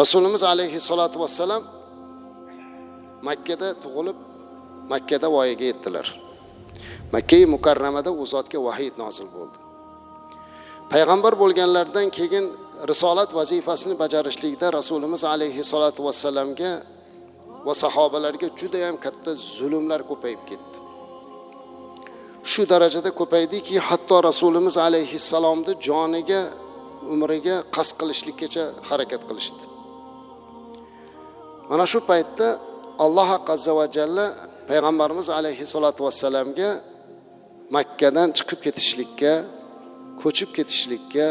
rasulimiz alayhissalotu vassalam makkada tug'ilib makkada voyaga yetdilar. Makkai mukarramada u zotga vahiy nozil bo'ldi. Payg'ambar bo'lganlaridan keyin risolat vazifasini bajarishlikda rasulimiz alayhissalotu vassalamga va sahobalarga judayam katta zulmlar ko'payib ketdi. Shu darajada ko'paydiki hatto rasulimiz alayhissalomni joniga umriga qasd qilishlikkacha harakat qilishdi. Mana shu paytda alloh azza va jalla payg'ambarimiz alayhissalotu vassalamga makkadan chiqib ketishlikka ko'chib ketishlikka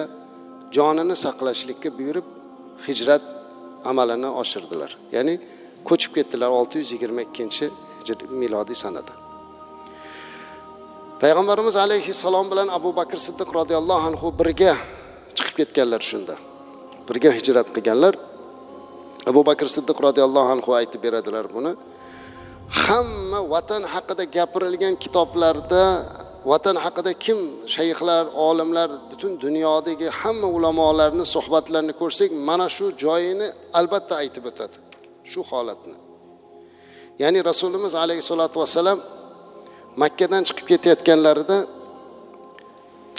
jonini saqlashlikka buyurib hijrat amalini oshirdilar. Ya'ni ko'chib ketdilar olti yuz yigirma ikkinchi milodiy sanada. Payg'ambarimiz alayhissalom bilan abu bakr siddiq roziyallohu anhu birga chiqib ketganlar shunda. Birga hijrat qilganlar. Abu bakr siddiq roziyallohu anhu aytib beradilar buni. Hamma vatan haqida gapirilgan kitoblarda vatan haqida kim shayxlar olimlar butun dunyodagi hamma ulamolarni suhbatlarini ko'rsak mana shu joyini albatta aytib o'tadi. Shu holatni. Ya'ni rasulimiz alayhissalotu vassalam makkadan chiqib ketayotganlarida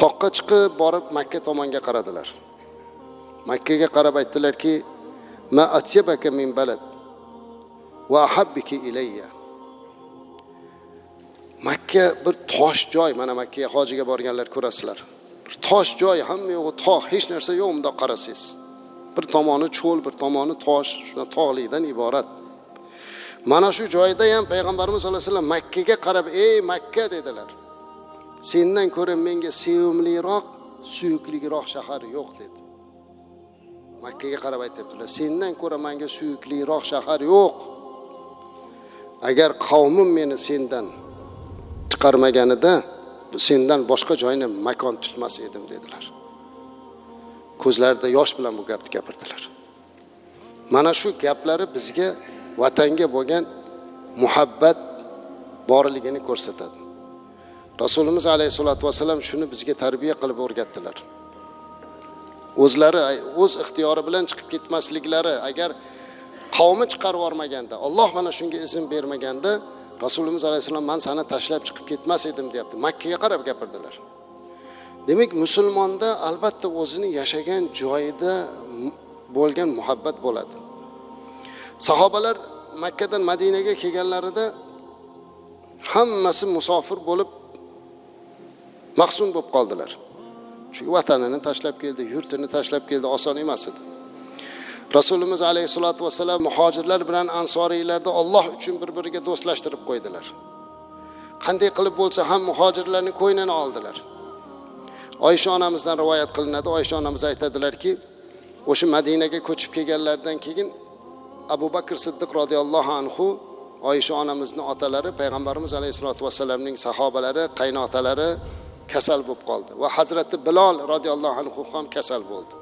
toqqa chiqib borib makka tomonga qaradilar. Makkaga qarab aytdilarki ma atyabaka min balad va ahabbiki ilayya makka bir tosh joy mana makkaga hojiga borganlar ko'rasizlar bir tosh joy hamma yo'g'i tog' hech narsa yo'q bundoq qarasangiz bir tomoni cho'l bir tomoni tosh shuna tog'likdan iborat mana shu joyda ham payg'ambarimiz sallallohu alayhi vasallam makkaga qarab ey makka dedilar sendan ko'ra menga sevimliroq suyukliroq shahar yo'q dedi makkaga qarab aytyaptilar sendan ko'ra menga suyukliroq shahar yo'q. Agar qavmim meni sendan chiqarmaganida sendan boshqa joyni makon tutmas edim dedilar. Ko'zlarida yosh bilan bu gapni gapirdilar. Mana shu gaplari bizga vatanga bo'lgan muhabbat borligini ko'rsatadi. Rasulimiz alayhissalotu vassalam shuni bizga tarbiya qilib o'rgatdilar. O'zlari o'z ixtiyori bilan chiqib ketmasliklari agar qavmi chiqarib yubormaganda olloh mana shunga izn bermaganda rasulimiz alayhissalom man sani tashlab chiqib ketmas edim deyapti. Makkaga qarab gapirdilar. Demak musulmonda albatta o'zini yashagan joyida bo'lgan muhabbat bo'ladi. Sahobalar makkadan madinaga kelganlarida hammasi musofir bo'lib mahzun bo'lib qoldilar. Chunki vatanini tashlab keldi yurtini tashlab keldi oson emas edi. Rasulimiz alayhissalotu vassalam muhojirlar bilan ansoriylarni olloh uchun bir biriga do'stlashtirib qo'ydilar. Qanday qilib bo'lsa ham muhojirlarni ko'nglini oldilar. Oysha onamizdan rivoyat qilinadi. Oysha onamiz aytadilarki o'sha madinaga ko'chib kelganlaridan keyin abu bakr siddiq roziyallohu anhu oysha onamizni otalari payg'ambarimiz alayhissalotu vassalamning sahobalari qaynotalari kasal bo'lib qoldi. Va hazrati bilol roziyallohu anhu ham kasal bo'ldi.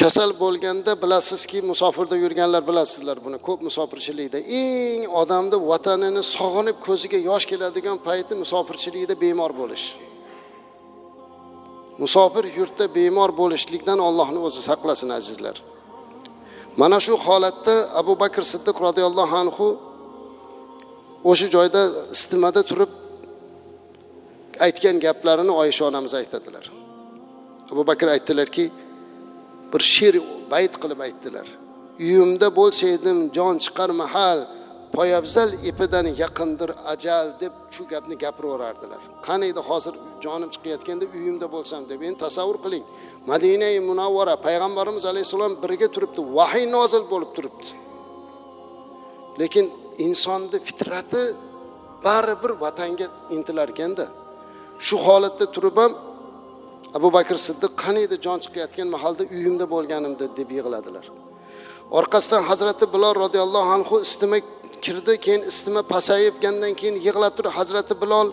Kasal bo'lganda bilasizki musofirda yurganlar bilasizlar buni. Ko'p musofirchilikda. Eng odamni vatanini sog'inib ko'ziga yosh keladigan payti musofirchilikda bemor bo'lish. Musofir yurtda bemor bo'lishlikdan ollohni o'zi saqlasin azizlar. Mana shu holatda abu bakr siddiq roziyallohu anhu o'sha joyda istimada turib aytgan gaplarini oysha onamiz aytadilar. Abu bakr aytdilarki bir she'r bayt qilib aytdilar. Uyimda bo'lsaydim jon chiqar mahal poyabzal ipidan yaqindir ajal deb shu gapni gapiraverardilar. Qani edi hozir jonim chiqayotganda uyimda bo'lsam deb endi tasavvur qiling. Madinai munavvara payg'ambarimiz alayhissalom birga turibdi vahiy nozil bo'lib turibdi. Lekin insonni fitrati baribir vatanga intilar ekanda shu holatda turib ham abu bakr siddiq qani edi jon chiqayotgan mahalda uyimda bo'lganimda deb yig'ladilar. Orqasidan hazrati bilol roziyallohu anhu istima kirdi keyin istima pasayibgandan keyin yig'lab turib hazrati bilol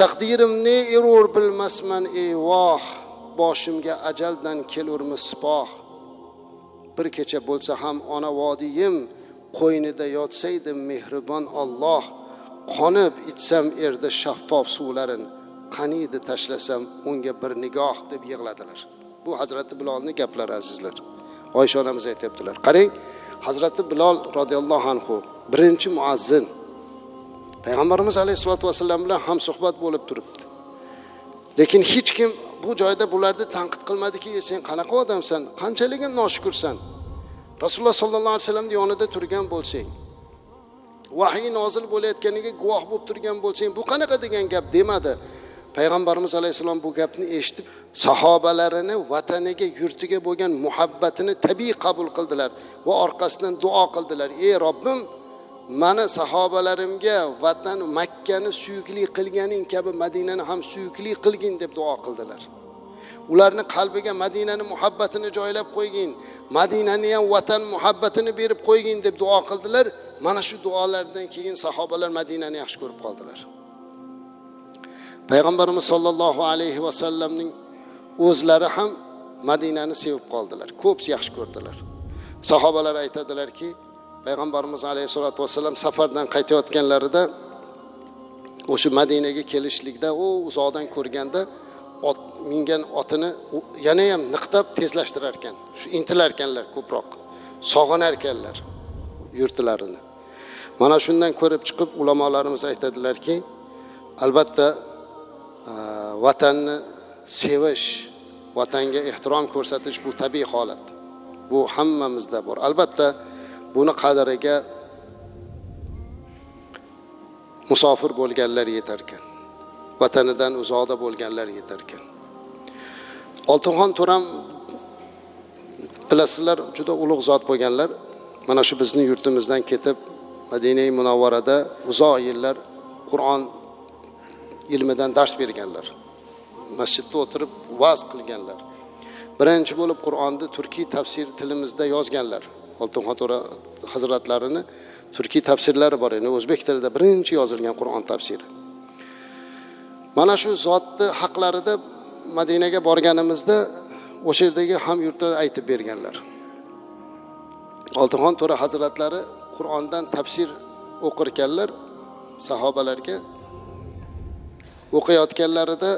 taqdirim ne erur bilmasman ey voh boshimga ajaldan kelurmi sipoh? Bir kecha bo'lsa ham ona vodiyim qo'ynida yotsaydim mehribon olloh qonib ichsam erda shaffof suvlarin qaniydi tashlasam unga bir nigoh deb yig'ladilar. Bu hazrati bilolni gaplari azizlar. Oysha onamiz aytyaptilar. Qarang hazrati bilol roziyallohu anhu birinchi muazzin payg'ambarimiz alayhissalotu vassalam bilan hamsuhbat bo'lib turibdi. Lekin hech kim bu joyda bularni tanqid qilmadiki e sen qanaqa odamsan? Qanchalik ham noshukursan? Rasululloh sollallohu alayhi vasallamni yonida turgan bo'lsang vahiy nozil bo'layotganiga guvoh bo'lib turgan bo'lsang bu qanaqa degan gap demadi. Payg'ambarimiz alayhissalom bu gapni eshitib sahobalarini vataniga yurtiga bo'lgan muhabbatini tabiiy qabul qildilar va orqasidan duo qildilar. Ey robbim mani sahobalarimga vatan makkani suyukli qilganing kabi madinani ham suyukli qilgin deb duo qildilar. Ularni qalbiga madinani muhabbatini joylab qo'ygin madinani ham vatan muhabbatini berib qo'ygin deb duo qildilar. Mana shu duolardan keyin sahobalar madinani yaxshi ko'rib qoldilar. Payg'ambarimiz sollallohu alayhi vasallamning o'zlari ham madinani sevib qoldilar ko'p yaxshi ko'rdilar. Sahobalar aytadilarki payg'ambarimiz alayhissalotu vassalam safardan qaytayotganlarida o'sha madinaga kelishlikda u uzoqdan ko'rganda ot mingan otini yana ham niqtab tezlashtirar ekan shu intilar ekanlar ko'proq sog'inar ekanlar yurtlarini. Mana shundan ko'rib chiqib ulamolarimiz aytadilarki albatta e, vatanni sevish vatanga ehtirom ko'rsatish bu tabiiy holat. Bu hammamizda bor. Albatta buni qadriga musofir bo'lganlar yetarkan vatanidan uzoqda bo'lganlar yetarkan oltinxon to'ram bilasizlar juda ulug' zot bo'lganlar. Mana shu bizni yurtimizdan ketib madina munavvarada uzoq yillar qur'on ilmidan dars berganlar masjidda o'tirib va'z qilganlar. Birinchi bo'lib qur'onni turkiy tafsir tilimizda yozganlar. Oltinxon to'ra hazratlarini turkiy tafsirlari bor endi o'zbek tilida birinchi yozilgan qur'on tafsiri. Mana shu zotni haqlarida madinaga borganimizda o'sha yerdagi hamyurtlar aytib berganlar. Oltinxon to'ra hazratlari qur'ondan tafsir o'qir ekanlar sahobalarga o'qiyotganlarida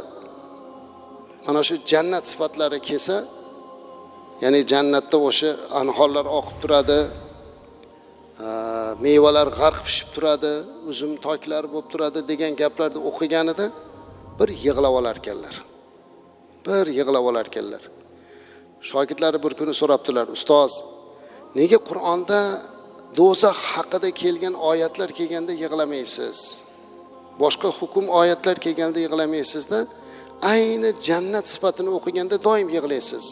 mana shu jannat sifatlari kelsa ya'ni jannatda o'sha anhorlar oqib turadi mevalar g'arq pishib turadi uzum toklar bo'lib turadi degan gaplarni o'qiganida bir yig'lab olar ekanlar bir yig'lab olar ekanlar shogirdlari bir kuni so'rabdilar ustoz nega qur'onda do'zax haqida kelgan oyatlar kelganda yig'lamaysiz. Boshqa hukm oyatlar kelganda yig'lamaysizda ayni jannat sifatini o'qiganda doim yig'laysiz.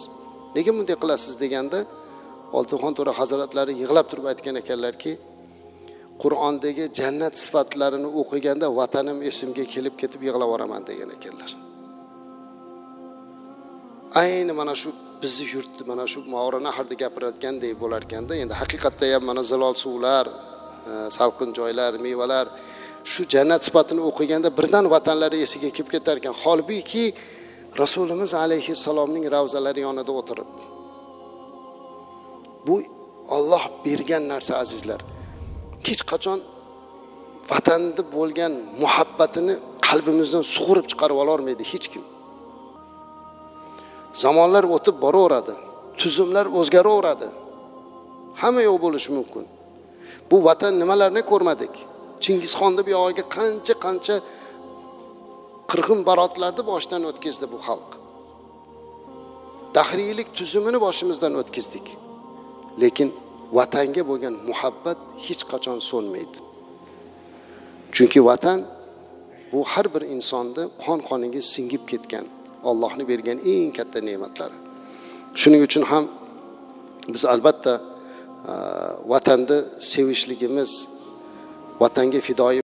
Nega bunday qilasiz deganda oltinxon to'ra hazratlari yig'lab turib aytgan ekanlarki qur'ondagi jannat sifatlarini o'qiganda vatanim esimga kelib ketib yig'lab yuboraman degan ekanlar. Ayni mana shu bizni yurtni mana shu movranaharda gapirayotgandek bo'lar ekanda endi haqiqatda ham mana zilol suvlar e, salqin joylar mevalar shu jannat sifatini o'qiganda birdan vatanlari esiga kelib ketar ekan holbuki rasulimiz alayhissalomning ravzalari yonida o'tirib bu olloh bergan narsa azizlar. Hech qachon vatanda bo'lgan muhabbatini qalbimizdan sug'urib chiqarib ololmaydi hech kim. Zamonlar o'tib boraveradi. Tuzumlar o'zgaraveradi. Hamma yo'q bo'lishi mumkin. Bu vatan nimalarni ko'rmadik? Chingizxonni buyog'iga qancha qancha qirg'in barotlarni boshidan o'tkazdi bu xalq. Dahriylik tuzumini boshimizdan o'tkazdik. Lekin vatanga bo'lgan muhabbat hech qachon so'nmaydi. Chunki vatan bu har bir insonni qon qoniga singib ketgan ollohni bergan eng katta ne'matlari. Shuning uchun ham biz albatta uh, vatanni sevishligimiz vatanga fidoyi